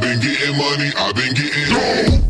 Been getting money, I've been getting dough.